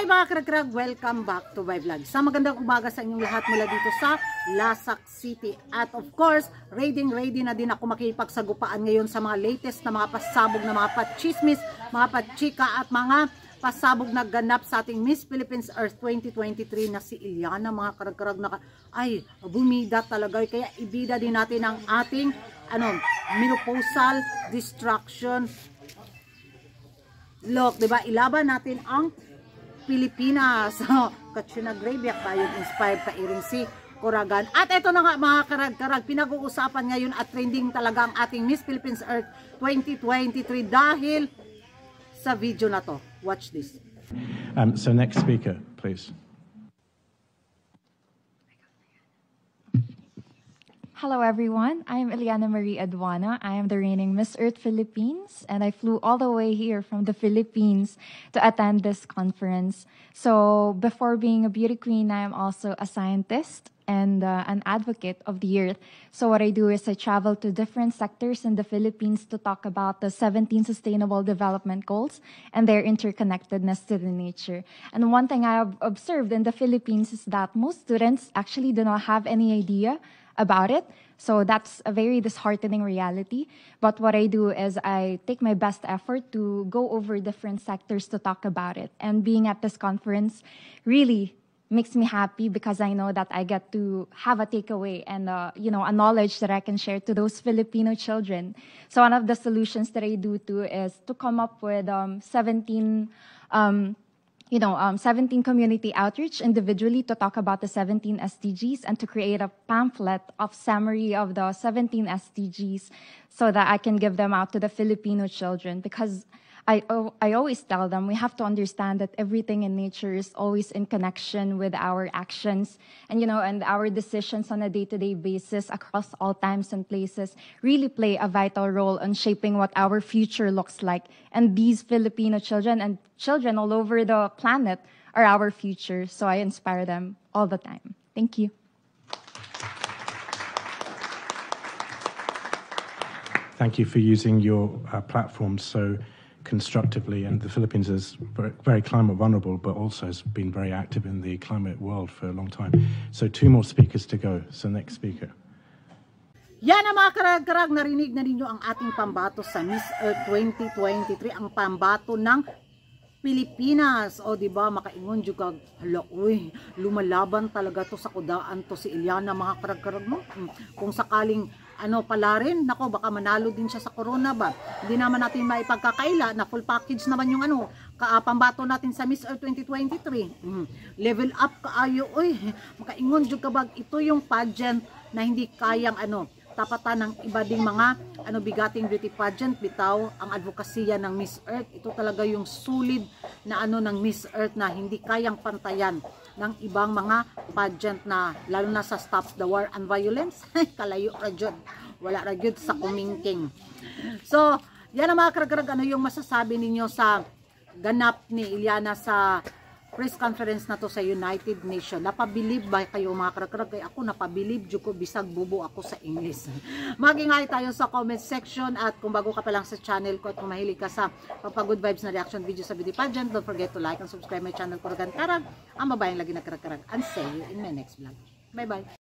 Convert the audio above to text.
Hi mga karag Welcome back to my vlog. Sa magandang umaga sa inyong lahat mula dito sa Lasak City. At of course, ready ready na din ako makipagsagupaan ngayon sa mga latest na mga pasabog na mga pachismis, mga pachika at mga pasabog na ganap sa ating Miss Philippines Earth 2023 na si Iliana mga karag na ay bumida talaga kaya ibida din natin ang ating ano menopausal distraction look, 'di ba? Ilaban natin ang Pilipinas. So, Katrina Gravyak tayo inspired pa iring si Kuragan. At ito na nga mga karag-karag, pinag-uusapan ngayon at trending talaga ang ating Miss Philippines Earth 2023 dahil sa video na to. Watch this. Um, so next speaker, please. Hello everyone, I'm Eliana Marie Aduana. I am the reigning Miss Earth Philippines and I flew all the way here from the Philippines to attend this conference. So before being a beauty queen, I am also a scientist and uh, an advocate of the earth. So what I do is I travel to different sectors in the Philippines to talk about the 17 sustainable development goals and their interconnectedness to the nature. And one thing I have observed in the Philippines is that most students actually do not have any idea about it. So that's a very disheartening reality. But what I do is I take my best effort to go over different sectors to talk about it. And being at this conference really makes me happy because I know that I get to have a takeaway and uh, you know a knowledge that I can share to those Filipino children. So one of the solutions that I do too is to come up with um, 17 um, you know, um, 17 community outreach individually to talk about the 17 SDGs and to create a pamphlet of summary of the 17 SDGs so that I can give them out to the Filipino children because I, I always tell them we have to understand that everything in nature is always in connection with our actions. And you know and our decisions on a day-to-day basis across all times and places really play a vital role in shaping what our future looks like. And these filipino children and children all over the planet are our future. So i inspire them all the time. Thank you. Thank you for using your uh, platform so constructively, and the Philippines is very, climate vulnerable, but also has been very active in the climate world for a long time. So two more speakers to go. So next speaker. Yan ang mga karag-karag, narinig na ninyo ang ating pambato sa Miss Earth 2023, ang pambato ng Pilipinas. O di ba makaingon jud hala uy, lumalaban talaga to sa kudaan to si Ilyana mga karag-karag. Hmm, kung sakaling ano pala rin, nako baka manalo din siya sa corona ba. Hindi naman natin maipagkakaila na full package naman yung ano, kaapambato natin sa Miss Earth 2023. Mm. Level up kaayo, oy, makaingon jud kabag ito yung pageant na hindi kayang ano, tapatan ng iba ding mga ano bigating beauty pageant bitaw ang advokasya ng Miss Earth ito talaga yung sulid na ano ng Miss Earth na hindi kayang pantayan ng ibang mga pageant na lalo na sa Stop the War and Violence. Kalayo ra wala ra jud sa kumingking. So yan ang mga karag ano yung masasabi ninyo sa ganap ni Iliana sa press conference na to sa United Nations. Napabilib ba kayo mga karakrak? Kaya ako napabilib jud ko bisag bubo ako sa English. Magingay tayo sa comment section at kung bago ka pa lang sa channel ko at kung mahilig ka sa papagood vibes na reaction video sa beauty pageant, don't forget to like and subscribe my channel Kuragan Karag, ang babayang lagi na karakrak. And see you in my next vlog. Bye bye!